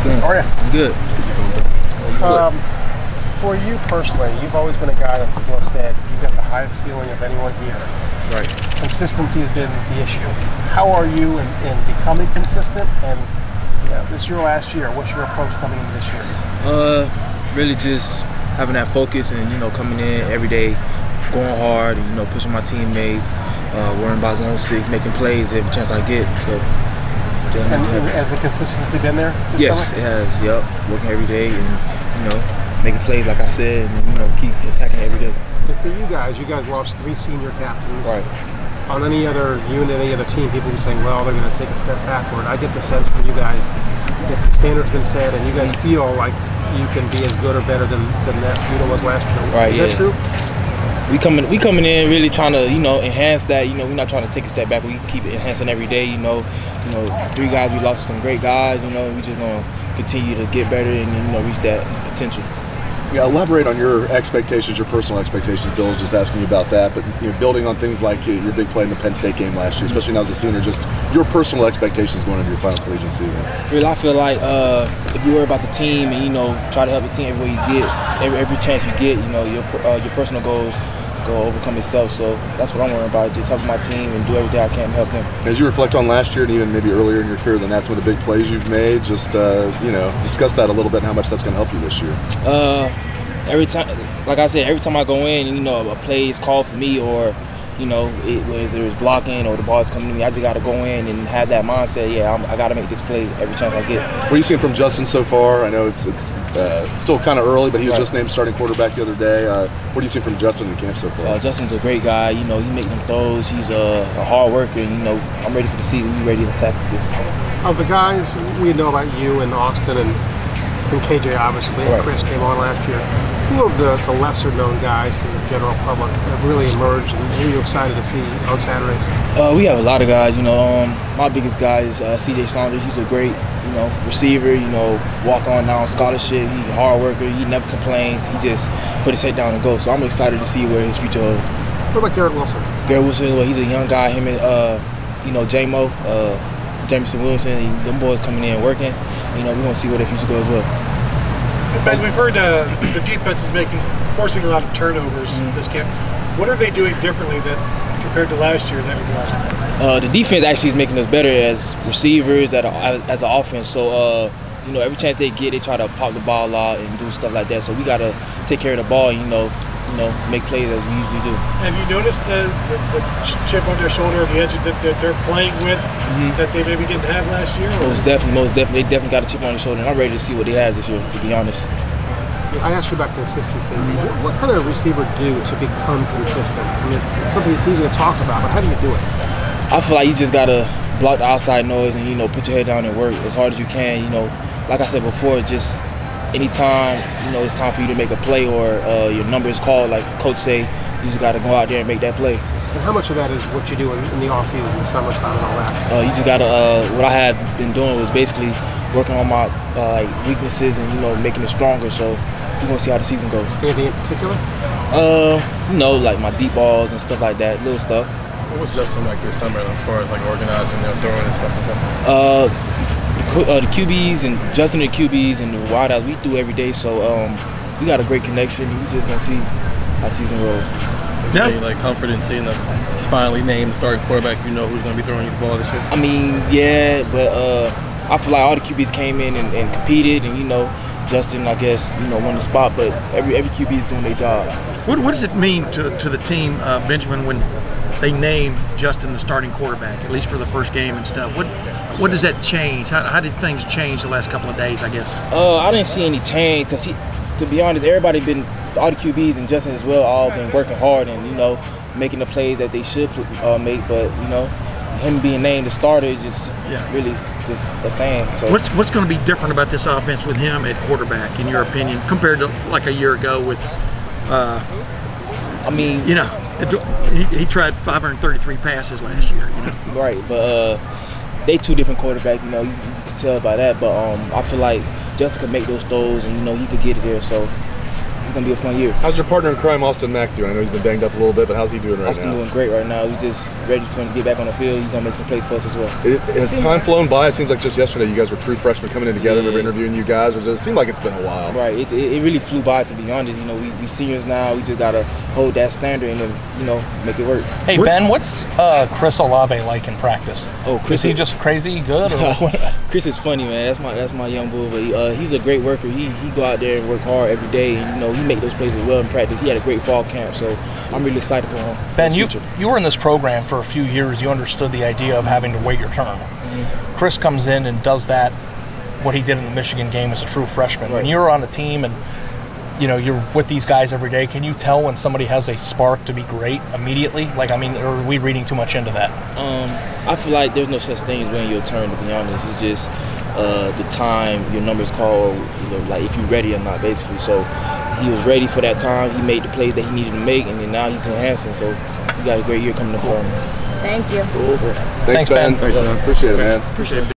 you doing? How are you? I'm good. Um, for you personally, you've always been a guy that people have said you've got the highest ceiling of anyone here. Right. Consistency has been the issue. How are you in, in becoming consistent? And yeah, this is your last year. What's your approach coming into this year? Uh, really just having that focus and you know coming in every day, going hard, and you know pushing my teammates, uh, worrying about zone six, making plays every chance I get. So. And, and has the consistency been there Yes, summer? it has. Yep, working every day and you know making plays like I said, and you know keep attacking every day. And for you guys, you guys lost three senior captains. Right. On any other unit, any other team, people be saying, well, they're going to take a step backward. I get the sense from you guys that the standard's been set and you guys feel like you can be as good or better than, than that unit was last year. Right, Is yeah. that true? We coming we coming in really trying to you know enhance that you know we're not trying to take a step back we keep enhancing every day you know you know three guys we lost some great guys you know we just gonna continue to get better and you know reach that potential Yeah, elaborate on your expectations, your personal expectations. Bill was just asking you about that, but you know, building on things like your your big play in the Penn State game last year, especially now as a senior, just your personal expectations going into your final collegiate season. really I feel like uh, if you worry about the team and you know try to help the team every way you get every, every chance you get you know your uh, your personal goals go overcome itself so that's what I'm worrying about just helping my team and do everything I can to help them As you reflect on last year and even maybe earlier in your career, then that's some of the big plays you've made. Just uh, you know, discuss that a little bit and how much that's going to help you this year. Uh, every time, like I said, every time I go in, you know, a play is called for me, or you know, it, whether it's blocking or the ball's coming to me, I just got to go in and have that mindset. Yeah, I'm, I got to make this play every chance I get. What are you seeing from Justin so far? I know it's it's uh, still kind of early, but he was Right. just named starting quarterback the other day. Uh, what do you see from Justin in camp so far? Uh, Justin's a great guy. You know, he makes them throws. He's a, a hard worker, and you know, I'm ready for the season. We ready to attack this. Of the guys, we know about you and Austin and, and KJ, obviously. Right. Chris came on last year. Who of the, the lesser known guys to the general public have really emerged and who are you excited to see on Saturdays? Uh, we have a lot of guys. You know, um, my biggest guy is uh, C.J. Saunders. He's a great, you know, receiver. You know, walk on down scholarship. He's a hard worker. He never complains. He just put his head down and go. So I'm excited to see where his future is. What about Garrett Wilson? Garrett Wilson, well, he's a young guy. Him and uh, you know, J-Mo, uh, Jameson Wilson. he- Them boys coming in working. You know, we want to see where their future goes well. As we've heard, uh, the defense is making forcing a lot of turnovers this camp. What are they doing differently that compared to last year in that regard? Uh, the defense actually is making us better as receivers, at a, as an offense. So, uh, you know, every chance they get, they try to pop the ball out and do stuff like that. So we gotta take care of the ball. You know, you know, make plays as we usually do. Have you noticed the, the, the chip on their shoulder, the edge that, that they're playing with mm-hmm. that they maybe didn't have last year? Or? Most definitely, most definitely, they definitely got a chip on their shoulder. And I'm ready to see what they have this year. To be honest. I asked you about consistency. What, what kind of receiver do to become consistent? I mean, it's, it's something that's easy to talk about, but how do you do it? I feel like you just gotta block the outside noise and you know put your head down and work as hard as you can. You know, like I said before, just anytime you know it's time for you to make a play or uh, your number is called, like coach say, you just gotta go out there and make that play. And how much of that is what you do in, in the offseason, in the summertime, and all that? Uh, you just gotta. Uh, what I have been doing was basically working on my uh, weaknesses and you know making it stronger. So we're gonna see how the season goes. Anything in particular? Uh, you know, like my deep balls and stuff like that, little stuff. What was Justin like this summer as far as like organizing, you know, throwing and stuff like that? Uh, the Q- uh, the QBs and Justin and the QBs and the wideouts we do every day. So um, we got a great connection. We just gonna see how the season rolls. Is there any like comfort in seeing the finally named starting quarterback? You know who's going to be throwing you the ball this year. I mean, yeah, but uh, I feel like all the QBs came in and, and competed, and you know, Justin, I guess, you know, won the spot. But every every QB is doing their job. What, what does it mean to, to the team, uh, Binjimen, when they named Justin the starting quarterback, at least for the first game and stuff? What what does that change? How, how did things change the last couple of days, I guess? Uh, I didn't see any change because he, to be honest, everybody been all the QBs and Justin as well, all been working hard and you know making the plays that they should uh, make. But you know, him being named the starter is just Yeah. really just a saying. So What's what's going to be different about this offense with him at quarterback, in your opinion, compared to like a year ago with, uh, I mean, you know, he, he tried 533 passes last year. You know, right, but uh, they two different quarterbacks. You know, you, you can tell by that. But um, I feel like Justin could make those throws and you know he could get it there. So it's gonna be a fun year. How's your partner in crime, Austin Mack, doing? I know he's been banged up a little bit, but how's he doing right Austin now? doing great right now. He's just ready for him to get back on the field. He's gonna make some plays for us as well. It, has time flown by? It seems like just yesterday you guys were true freshmen coming in together. We were interviewing you guys, or does it seem like it's been a while? Right. It, it, it really flew by to be honest. You know, we, we seniors now. We just gotta hold that standard and then you know make it work. Hey Ben, what's uh, Chris Olave like in practice? Oh, Chris is he just crazy good? Or what? Chris is funny, man. That's my that's my young bull, but he, uh, he's a great worker. He he go out there and work hard every day, and you know he make those plays as well in practice. He had a great fall camp, so I'm really excited for him. Ben, you future. you were in this program for a few years. You understood the idea of having to wait your turn. Chris comes in and does that. What he did in the Michigan game as a true freshman. When you're on a team and you know you're with these guys every day, can you tell when somebody has a spark to be great immediately? Like, I mean, or are we reading too much into that? Um, I feel like there's no such thing as waiting your turn. To be honest, it's just uh, the time your number's called, you know, like if you're ready or not, basically. So he was ready for that time. He made the plays that he needed to make, and then now he's enhancing. So he got a great year coming up for him. Thank you. Thanks, Thanks, Ben. ben. Appreciate it, man. Appreciate it.